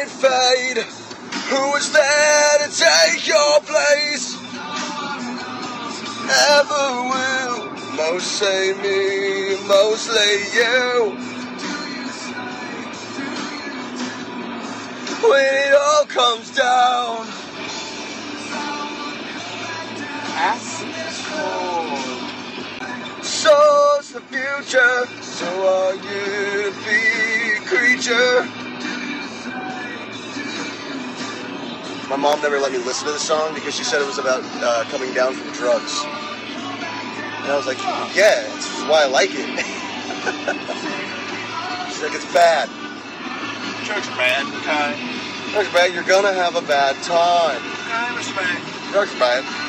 it fade? Who was there to take your place? Never will. Most say me, mostly you. When it all comes down. So's the future, so are you be creature. My mom never let me listen to the song because she said it was about uh, coming down from drugs. And I was like, yeah, it's why I like it. She's like, it's bad. Drugs bad, Kai. Drugs bad, you're gonna have a bad time. Kai, respect. Drugs bad.